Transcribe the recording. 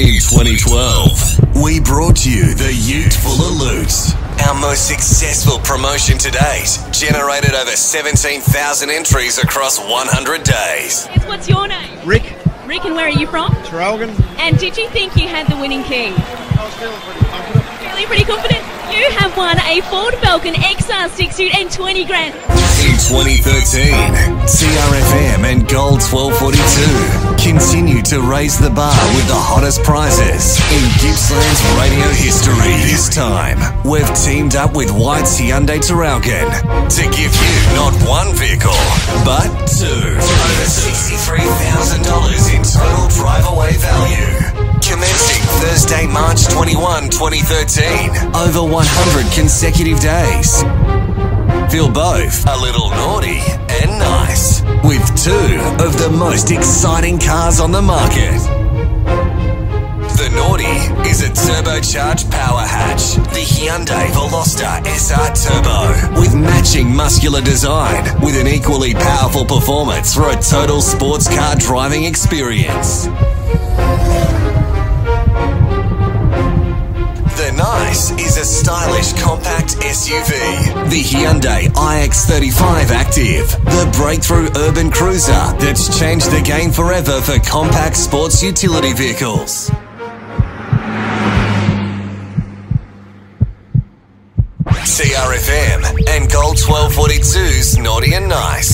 In 2012, we brought you the Ute Full of Loot. Our most successful promotion to date generated over 17,000 entries across 100 days. Yes, what's your name? Rick Rick, and where are you from? Traralgon. And did you think you had the winning key? I was feeling pretty confident. Feeling pretty confident? You have won a Ford Falcon XR6 suit and 20 grand. In 2013, TRFM and Gold 1242 continue to raise the bar with the hottest prizes in Gippsland's radio history. This time, we've teamed up with White's Hyundai Traralgon to give you not one vehicle, but two. Over $63,000 in total drive-away value. Commencing Thursday, March 21, 2013. Over 100 consecutive days. Feel both a little naughty and nice with two of the most exciting cars on the market. The Naughty is a turbocharged power hatch, the Hyundai Veloster SR Turbo, with matching muscular design, with an equally powerful performance for a total sports car driving experience. The Nice is a stylish compact SUV. The Hyundai iX35 Active, the breakthrough urban cruiser that's changed the game forever for compact sports utility vehicles. TRFM and Gold 1242's Naughty and Nice.